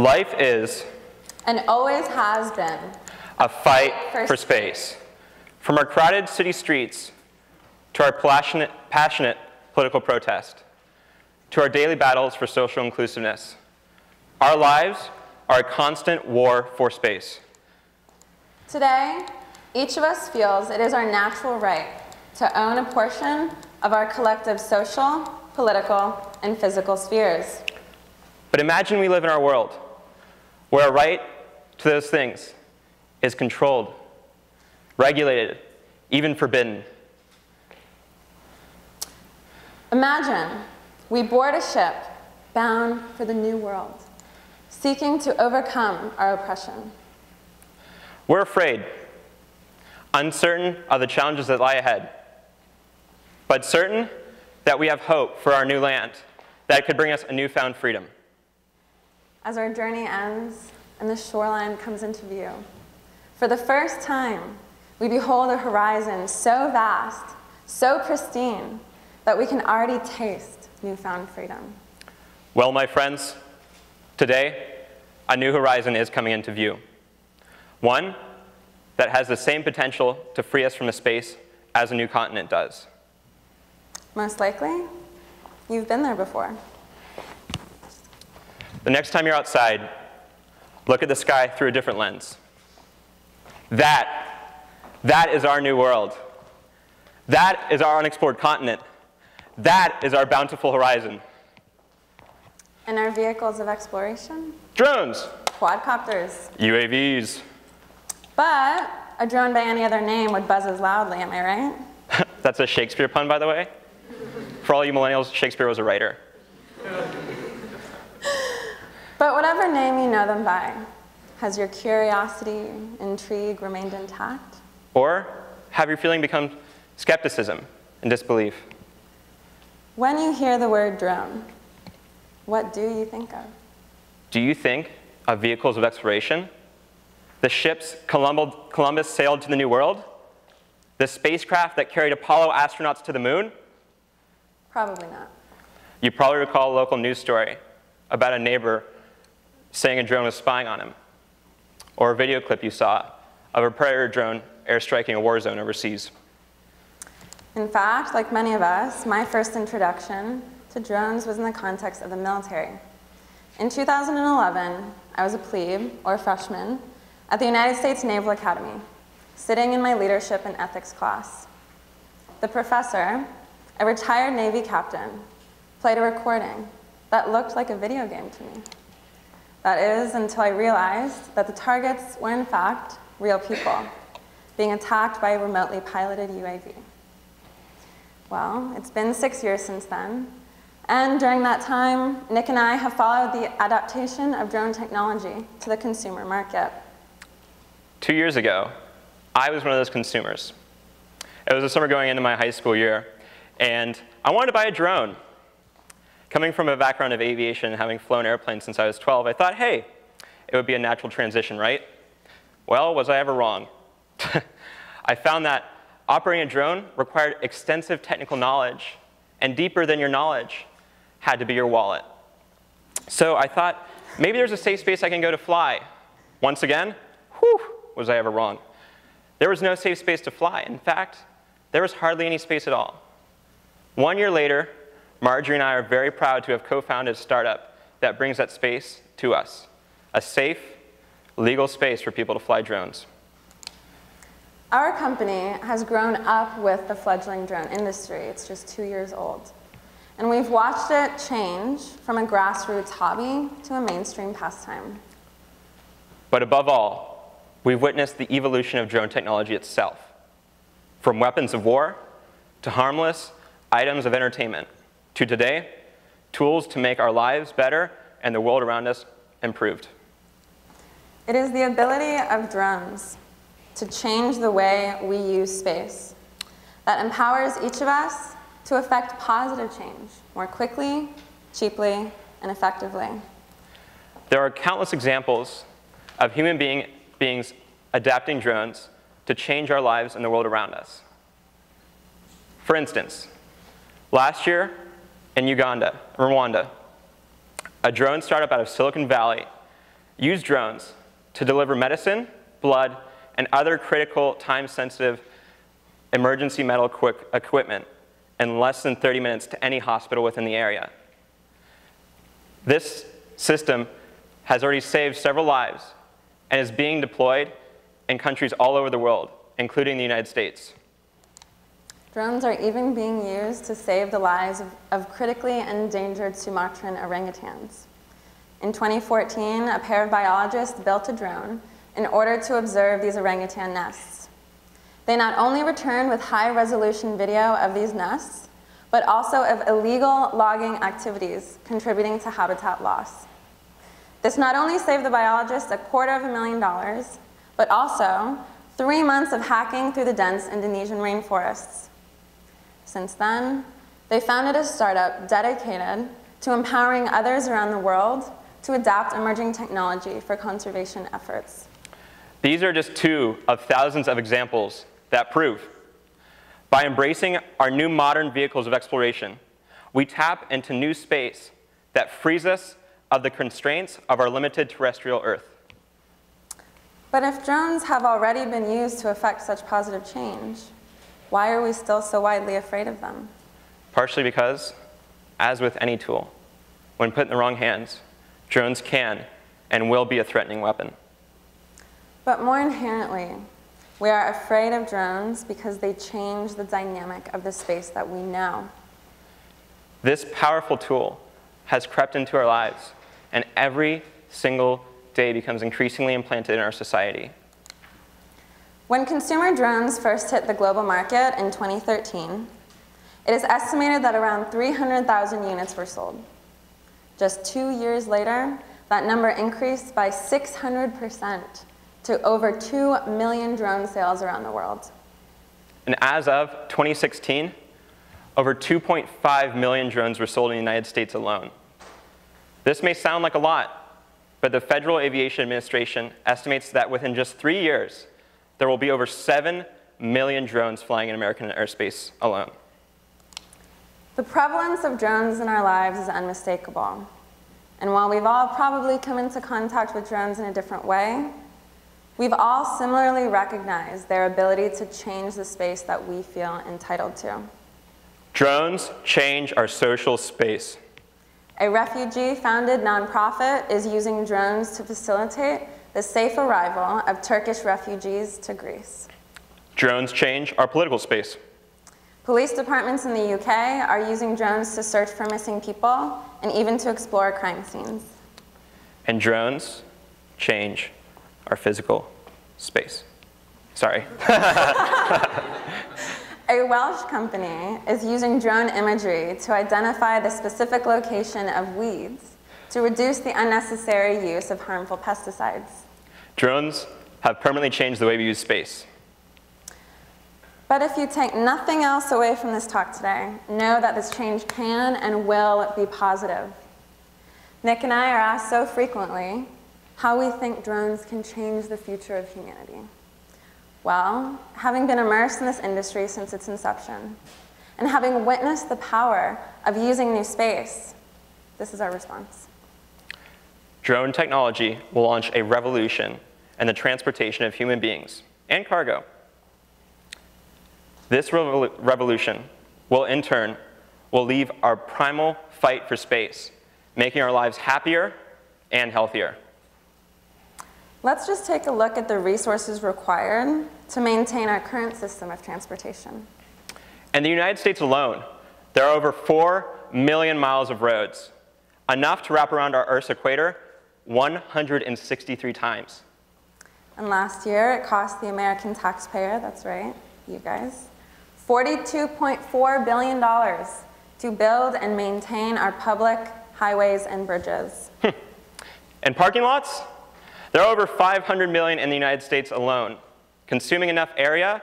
Life is and always has been a fight For for space. From our crowded city streets to our passionate, passionate political protest, to our daily battles for social inclusiveness, our lives are a constant war for space. Today, each of us feels it is our natural right to own a portion of our collective social, political, and physical spheres. But imagine we live in our world where our right to those things is controlled, regulated, even forbidden. Imagine we board a ship bound for the new world, seeking to overcome our oppression. We're afraid, uncertain of the challenges that lie ahead, but certain that we have hope for our new land that could bring us a newfound freedom. As our journey ends and the shoreline comes into view, for the first time, we behold a horizon so vast, so pristine, that we can already taste newfound freedom. Well, my friends, today, a new horizon is coming into view. One that has the same potential to free us from a space as a new continent does. Most likely, you've been there before. The next time you're outside, look at the sky through a different lens. That, that is our new world. That is our unexplored continent. That is our bountiful horizon. And our vehicles of exploration? Drones, Quadcopters. UAVs. But a drone by any other name would buzz as loudly, am I right? That's a Shakespeare pun, by the way. For all you millennials, Shakespeare was a writer. But whatever name you know them by, has your curiosity, intrigue remained intact? Or have your feeling become skepticism and disbelief? When you hear the word drone, what do you think of? Do you think of vehicles of exploration? The ships Columbus sailed to the New World? The spacecraft that carried Apollo astronauts to the moon? Probably not. You probably recall a local news story about a neighbor saying a drone was spying on him, or a video clip you saw of a predator drone airstriking a war zone overseas. In fact, like many of us, my first introduction to drones was in the context of the military. In 2011, I was a plebe, or freshman, at the United States Naval Academy, sitting in my leadership and ethics class. The professor, a retired Navy captain, played a recording that looked like a video game to me. That is, until I realized that the targets were in fact real people being attacked by a remotely piloted UAV. Well, it's been six years since then, and during that time, Nick and I have followed the adaptation of drone technology to the consumer market. Two years ago, I was one of those consumers. It was the summer going into my high school year, and I wanted to buy a drone. Coming from a background of aviation and having flown airplanes since I was 12, I thought, hey, it would be a natural transition, right? Well, was I ever wrong? I found that operating a drone required extensive technical knowledge, and deeper than your knowledge had to be your wallet. So I thought, maybe there's a safe space I can go to fly. Once again, whew, was I ever wrong. There was no safe space to fly. In fact, there was hardly any space at all. One year later, Marjorie and I are very proud to have co-founded a startup that brings that space to us, a safe, legal space for people to fly drones. Our company has grown up with the fledgling drone industry. It's just two years old. And we've watched it change from a grassroots hobby to a mainstream pastime. But above all, we've witnessed the evolution of drone technology itself, from weapons of war to harmless items of entertainment to today, tools to make our lives better and the world around us improved. It is the ability of drones to change the way we use space that empowers each of us to effect positive change more quickly, cheaply, and effectively. There are countless examples of human being, beings adapting drones to change our lives and the world around us. For instance, last year, in Uganda, Rwanda. A drone startup out of Silicon Valley used drones to deliver medicine, blood, and other critical time-sensitive emergency medical equipment in less than 30 minutes to any hospital within the area. This system has already saved several lives and is being deployed in countries all over the world, including the United States. Drones are even being used to save the lives of, of critically endangered Sumatran orangutans. In 2014, a pair of biologists built a drone in order to observe these orangutan nests. They not only returned with high-resolution video of these nests, but also of illegal logging activities contributing to habitat loss. This not only saved the biologists a quarter of a million dollars, but also three months of hacking through the dense Indonesian rainforests. Since then, they founded a startup dedicated to empowering others around the world to adapt emerging technology for conservation efforts. These are just two of thousands of examples that prove. By embracing our new modern vehicles of exploration, we tap into new space that frees us of the constraints of our limited terrestrial Earth. But if drones have already been used to effect such positive change, why are we still so widely afraid of them? Partially because, as with any tool, when put in the wrong hands, drones can and will be a threatening weapon. But more inherently, we are afraid of drones because they change the dynamic of the space that we know. This powerful tool has crept into our lives and every single day becomes increasingly implanted in our society. When consumer drones first hit the global market in 2013, it is estimated that around 300,000 units were sold. Just two years later, that number increased by 600% to over 2 million drone sales around the world. And as of 2016, over 2.5 million drones were sold in the United States alone. This may sound like a lot, but the Federal Aviation Administration estimates that within just three years, there will be over 7 million drones flying in American airspace alone. The prevalence of drones in our lives is unmistakable. And while we've all probably come into contact with drones in a different way, we've all similarly recognized their ability to change the space that we feel entitled to. Drones change our social space. A refugee-founded nonprofit is using drones to facilitate the safe arrival of Turkish refugees to Greece. Drones change our political space. Police departments in the UK are using drones to search for missing people and even to explore crime scenes. And drones change our physical space. Sorry. A Welsh company is using drone imagery to identify the specific location of weeds to reduce the unnecessary use of harmful pesticides. Drones have permanently changed the way we use space. But if you take nothing else away from this talk today, know that this change can and will be positive. Nick and I are asked so frequently how we think drones can change the future of humanity. Well, having been immersed in this industry since its inception, and having witnessed the power of using new space, this is our response. Drone technology will launch a revolution in the transportation of human beings and cargo. This revol revolution will, in turn, will leave our primal fight for space, making our lives happier and healthier. Let's just take a look at the resources required to maintain our current system of transportation. In the United States alone, there are over 4 million miles of roads, enough to wrap around our Earth's equator 163 times. And last year, it cost the American taxpayer, that's right, you guys, $42.4 billion to build and maintain our public highways and bridges. Hmm. and parking lots? There are over 500 million in the United States alone, consuming enough area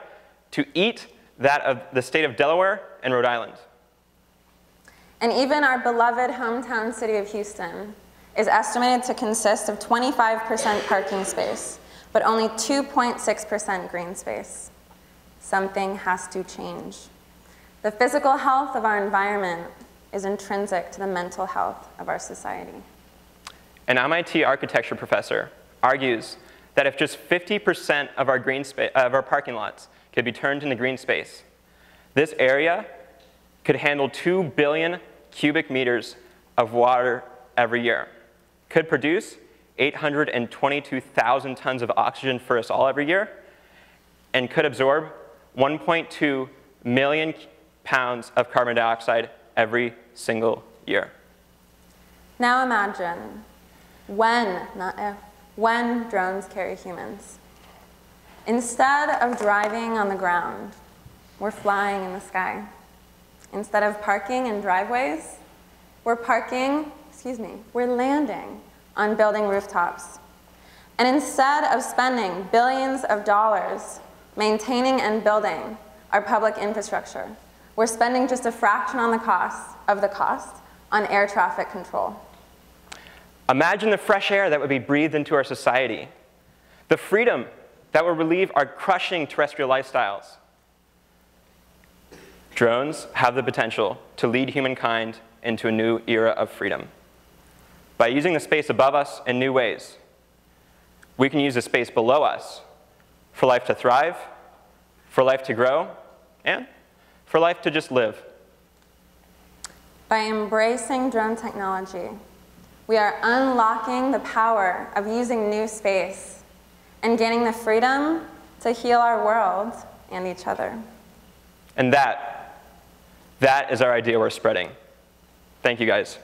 to eat that of the state of Delaware and Rhode Island. And even our beloved hometown city of Houston is estimated to consist of 25% parking space, but only 2.6% green space. Something has to change. The physical health of our environment is intrinsic to the mental health of our society. an MIT architecture professor, argues that if just 50% of our, green of our parking lots could be turned into green space, this area could handle 2 billion cubic meters of water every year, could produce 822,000 tons of oxygen for us all every year, and could absorb 1.2 million pounds of carbon dioxide every single year. Now imagine when, not if, when drones carry humans. Instead of driving on the ground, we're flying in the sky. Instead of parking in driveways, we're parking, excuse me, we're landing on building rooftops. And instead of spending billions of dollars maintaining and building our public infrastructure, we're spending just a fraction on the cost of the cost on air traffic control. Imagine the fresh air that would be breathed into our society, the freedom that would relieve our crushing terrestrial lifestyles. Drones have the potential to lead humankind into a new era of freedom. By using the space above us in new ways, we can use the space below us for life to thrive, for life to grow, and for life to just live. By embracing drone technology, we are unlocking the power of using new space and gaining the freedom to heal our world and each other. And that, that is our idea we're spreading. Thank you guys.